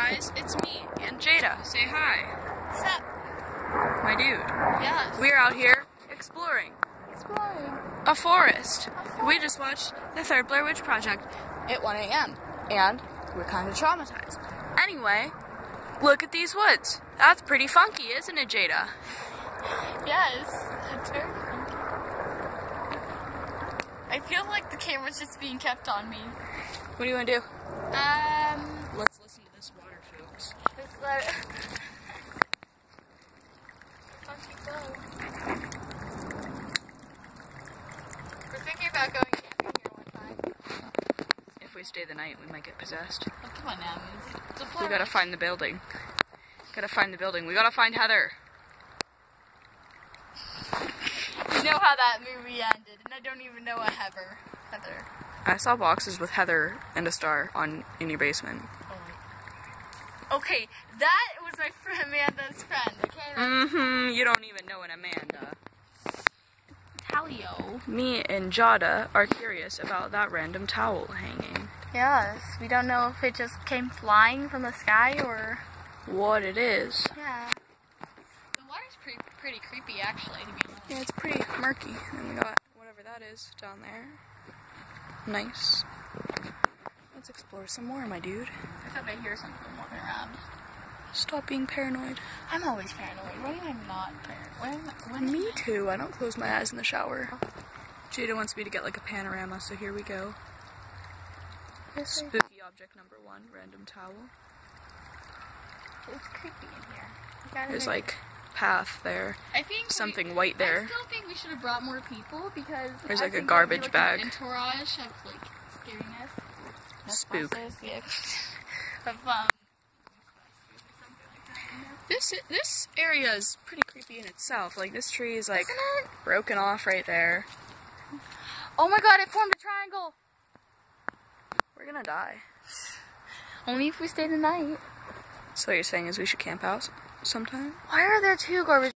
guys, it's me and Jada. Say hi. What's up? My dude. Yes. We're out here exploring exploring. a forest. We just watched the third Blair Witch Project at 1 a.m. and we're kind of traumatized. Anyway, look at these woods. That's pretty funky, isn't it, Jada? Yes. It's very funky. I feel like the camera's just being kept on me. What do you want to do? Um, If we stay the night, we might get possessed. Oh, come on now. It's a We gotta find the building. Gotta find the building. We gotta find Heather. You know how that movie ended, and I don't even know a Heather. Heather. I saw boxes with Heather and a star on in your basement. Okay, that was my friend Amanda's friend. Okay, Mm-hmm. You don't even know an Amanda. Talio. Me and Jada are curious about that random towel hanging. Yes, we don't know if it just came flying from the sky or. What it is. Yeah. The water's pretty pretty creepy, actually. To be honest. Yeah, it's pretty murky. And we got whatever that is down there. Nice. Let's explore some more, my dude. Except I hear something walking around. Stop being paranoid. I'm always paranoid. When am I not paranoid? When? When? Me too. I don't close my eyes in the shower. Jada wants me to get like a panorama, so here we go. Spooky object number one, random towel. It's creepy in here. There's make- like path there. I think we- something white there. I still think we should have brought more people because There's I like a garbage be, like, bag. Entourage of like scariness. Spook. Of um. This this area is pretty creepy in itself. Like this tree is like broken off right there. Oh my god! It formed a triangle. We're gonna die. Only if we stay the night. So what you're saying is we should camp out sometime? Why are there two garbage?